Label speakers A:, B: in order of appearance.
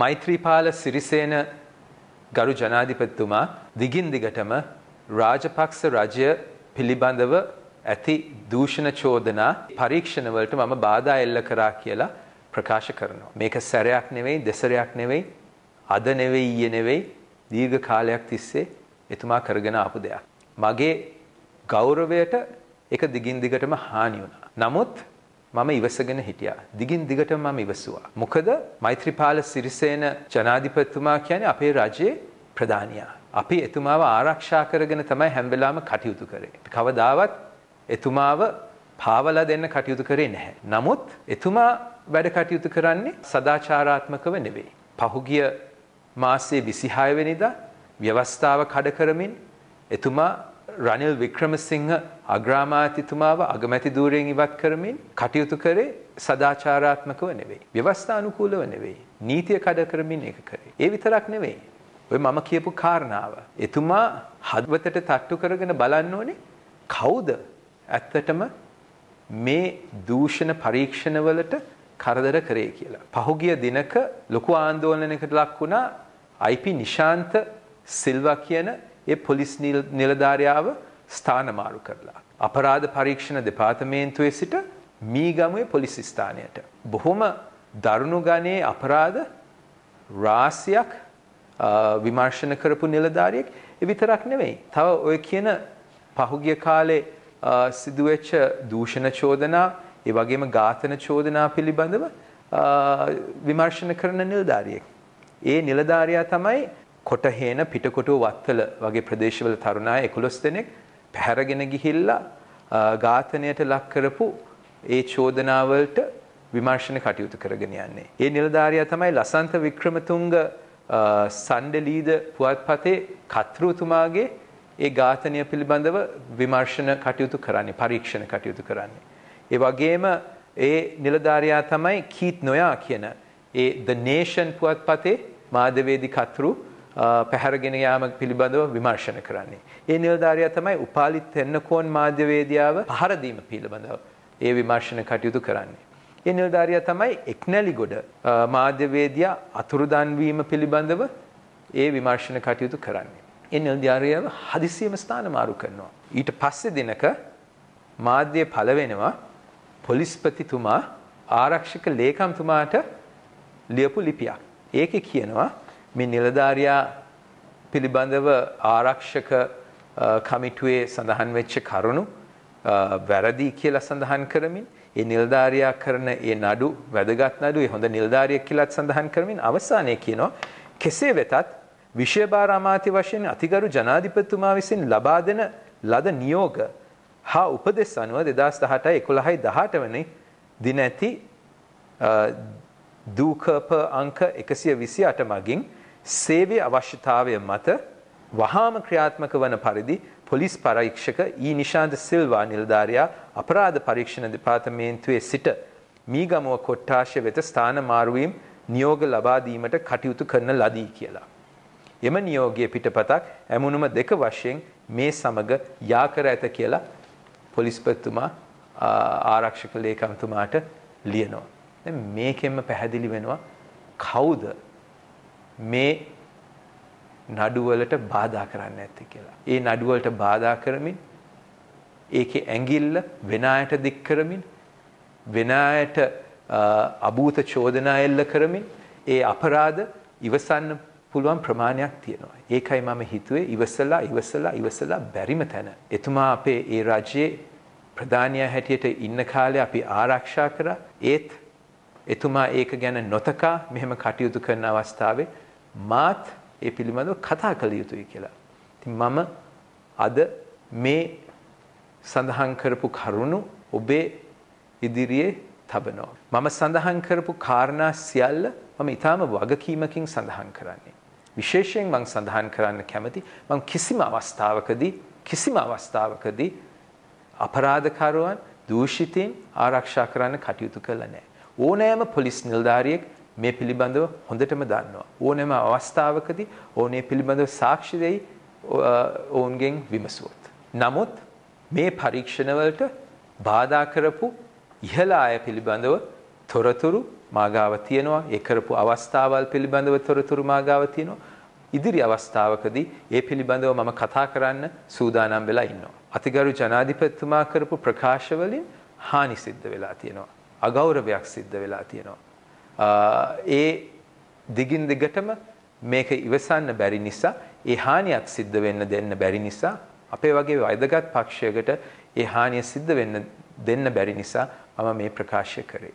A: මෛත්‍රීපාල සිරිසේන ගරු ජනාධිපතිතුමා දිගින් දිගටම රාජපක්ෂ රජය පිළිබඳව ඇති දූෂණ චෝදනා පරීක්ෂණවලට මම බාධා එල්ල කරා කියලා ප්‍රකාශ කරනවා. මේක සැරයක් නෙවෙයි දෙසරයක් නෙවෙයි අද නෙවෙයි ඊයේ නෙවෙයි දීර්ඝ කාලයක් තිස්සේ එතුමා කරගෙන ආපු දෙයක්. මගේ ගෞරවයට ඒක දිගින් දිගටම හානි වුණා. නමුත් මම ඉවසගෙන හිටියා. දිගින් දිගටම මම ඉවසුවා. මොකද මෛත්‍රීපාල සිරිසේන ජනාධිපතිතුමා කියන්නේ අපේ රජයේ ප්‍රධානියා. අපි එතුමාව ආරක්ෂා කරගෙන තමයි හැම වෙලාවෙම කටයුතු කරේ. කවදාවත් එතුමාව පාවලා දෙන්න කටයුතු කරේ නැහැ. නමුත් එතුමා වැඩ කටයුතු කරන්නේ සදාචාරාත්මකව නෙවෙයි. පහුගිය මාසයේ 26 වෙනිදා ව්‍යවස්ථාව කඩ කරමින් එතුමා රනිල් වික්‍රමසිංහ අග්‍රාමාත්‍යතුමාව අගමැති ධූරයෙන් ඉවත් කරමින් කටයුතු කරේ සදාචාරාත්මකව නෙවෙයි. ව්‍යවස්ථානුකූලව නෙවෙයි. නීතිය කඩ කරමින් ඒක කරේ. ඒ විතරක් නෙවෙයි. ඔය මම කියපු කාරණාව. එතුමා හදවතට තට්ටු කරගෙන බලන්න ඕනේ කවුද ඇත්තටම මේ දූෂණ පරීක්ෂණවලට කරදර කරේ කියලා. පහුගිය දිනක ලොකු ආందోලනයකට ලක් වුණා IP නිශාන්ත සිල්වා කියන ඒ පොලිස් නිලධාරියාව ස්ථානමාරු කරලා. අපරාධ පරීක්ෂණ දෙපාර්තමේන්තුවේ සිට මීගමුවේ පොලිස් ස්ථානයට. බොහොම දරුණු ගණයේ අපරාධ රාශියක් විමර්ශන කරපු නිලධාරියෙක් ඒ විතරක් නෙවෙයි. තව ඔය කියන පහුගිය කාලේ සිදුවෙච්ච දූෂණ චෝදනා ඒ වගේම ඝාතන චෝදනා පිළිබඳව විමර්ශන කරන නිලධාරියෙක්. ඒ නිලධාරියා තමයි කොටහේන පිටකොටුව වත්තල වගේ ප්‍රදේශවල තරුණ අය 11 දෙනෙක් පැහැරගෙන ගිහිල්ලා ඝාතනයට ලක් කරපු ඒ චෝදනාවලට විමර්ශන කටයුතු කරගෙන යන්නේ. ඒ නිලධාරියා තමයි ලසන්ත වික්‍රමතුංග සණ්ඩලීද පුවත්පතේ කතෘතුමාගේ ඒ ඝාතනය පිළිබඳව විමර්ශන කටයුතු කරන්නේ පරීක්ෂණ කටයුතු කරන්නේ. ඒ වගේම ඒ නිලධාරියා තමයි කීත් නොයා කියන ඒ The Nation පුවත්පතේ මාධ්‍යවේදී කතෘ පැහැරගෙන යාම පිළිබඳව විමර්ශන කරන්නේ. ඒ නිලධාරියා තමයි උපාලි තෙන්නකෝන් මාධ්‍යවේදියාව පහර දීම පිළිබඳව ඒ විමර්ශන කටයුතු කරන්නේ. ඒ නිලධාරියා තමයි එක්නැලිගොඩ මාධ්‍යවේදියා අතුරුදන් වීම පිළිබඳව ඒ විමර්ශන කටයුතු කරන්නේ. ඒ නිලධාරියාව හදිසියෙම ස්ථාන මාරු කරනවා. ඊට පස්සේ දිනක මාධ්‍ය පළ වෙනවා පොලිස්පතිතුමා ආරක්ෂක ලේකම්තුමාට ලියපු ලිපියක්. ඒකේ කියනවා මේ නිලධාරියා පිළිබඳව ආරක්ෂක කමිටුවේ සඳහන් වෙච්ච කරුණු වැරදි කියලා සඳහන් කරමින් ඒ නිලධාරියා කරන ඒ නඩු වැදගත් නඩු ඒ හොඳ නිලධාරියෙක් කියලාත් සඳහන් කරමින් අවසානයේ කියනවා කෙසේ වෙතත් විෂයභාර අමාත්‍ය වශයෙන් අතිගරු ජනාධිපතිතුමා විසින් ලබා දෙන ලද නියෝග හා උපදෙස් අනුව 2018 11 18 වන දින ඇති දූකප අංක 128 මගින් සේවයේ අවශ්‍යතාවය මත වහාම ක්‍රියාත්මක වන පරිදි පොලිස් පරීක්ෂක ඊ නිශාන්ත සිල්වා නිලධාරියා අපරාධ පරීක්ෂණ දෙපාර්තමේන්තුවේ සිට මීගමුව කොට්ටාශය වෙත ස්ථාන මාරුවීම් නියෝග ලබා දීමට කටයුතු කරන ලදී කියලා. එම නියෝගයේ පිටපතක් ඇමුණුම දෙක වශයෙන් මේ සමග යා කර ඇත කියලා පොලිස්පතිතුමා ආරක්ෂක ලේකම්තුමාට ලියනවා. දැන් මේකෙන්ම පැහැදිලි වෙනවා කවුද මේ නඩුවලට බාධා කරන්න ඇත්තේ කියලා. ඒ නඩුවලට බාධා කරමින් ඒකේ ඇඟිල්ල වෙන අයට දික් කරමින් වෙන අයට අභූත චෝදනා එල්ල කරමින් ඒ අපරාධ ඉවසන්න පුළුවන් ප්‍රමාණයක් තියෙනවා. ඒකයි මම හිතුවේ ඉවසලා ඉවසලා ඉවසලා බැරිම තැන. එතුමා අපේ ඒ රජයේ ප්‍රධානියා හැටියට ඉන්න කාලේ අපි ආරක්ෂා කරා. ඒත් එතුමා ඒක ගැන නොතකා මෙහෙම කටයුතු කරන අවස්ථාවේ මාත් ඒ පිළිබඳව කතා කළ යුතුයි කියලා. ඉතින් මම අද මේ සඳහන් කරපු කරුණු ඔබේ ඉදිරියේ තබනවා. මම සඳහන් කරපු කාරණා සියල්ල මම ඊටාම වගකීමකින් සඳහන් කරන්නේ. විශේෂයෙන් මම සඳහන් කරන්න කැමති මම කිසිම අවස්ථාවකදී කිසිම අවස්ථාවකදී අපරාධකරුවන් දූෂිතින් ආරක්ෂා කරන්න කටයුතු කළා නැහැ. ඕනෑම පොලිස් නිලධාරියෙක් මේ පිළිබඳව හොඳටම දන්නවා. ඕනෑම අවස්ථාවකදී ඕනේ පිළිබඳව සාක්ෂි දෙයි ඔවුන්ගෙන් විමසුවොත්. නමුත් මේ පරීක්ෂණවලට බාධා කරපු ඉහළ අය පිළිබඳව තොරතුරු මාගාව තියෙනවා. ඒ කරපු අවස්ථාවල් පිළිබඳව තොරතුරු මාගාව තියෙනවා. ඉදිරි අවස්ථාවකදී ඒ පිළිබඳව මම කතා කරන්න සූදානම් වෙලා ඉන්නවා. අතිගරු ජනාධිපතිතුමා කරපු ප්‍රකාශ වලින් හානි සිද්ධ වෙලා තියෙනවා. අගෞරවයක් සිද්ධ වෙලා තියෙනවා. ඒ දිගින් දිගටම මේක ඉවසන්න බැරි නිසා ඒ හානියක් සිද්ධ වෙන්න දෙන්න බැරි නිසා අපේ වගේ වෛදගත් පක්ෂයකට ඒ හානිය සිද්ධ වෙන්න දෙන්න බැරි නිසා මම මේ ප්‍රකාශය කරේ.